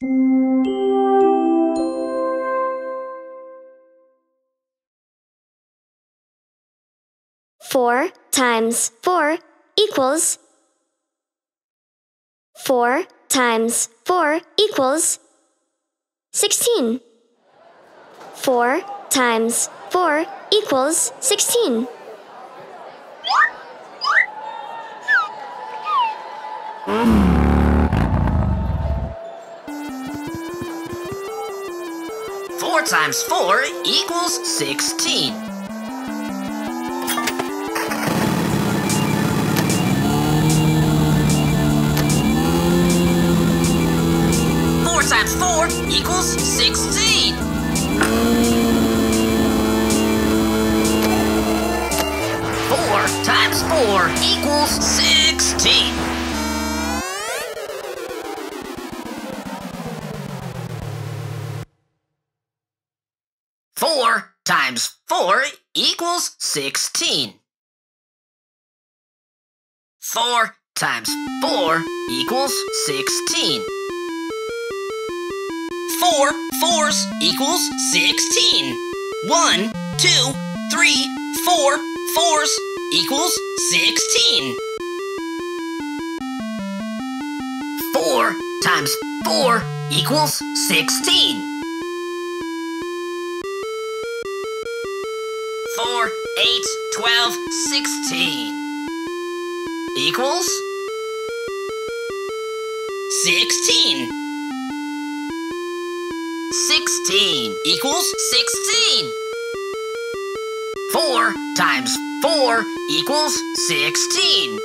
Four times four equals four times four equals sixteen. Four times four equals sixteen. Four times four equals sixteen. Four times four equals sixteen. Four times four equals sixteen. Four times four equals sixteen. Four times four equals sixteen. Four fours equals sixteen. One, two, three, four fours equals sixteen. Four times four equals sixteen. Four, eight, twelve, sixteen. Equals sixteen. Sixteen equals sixteen. Four times four equals sixteen.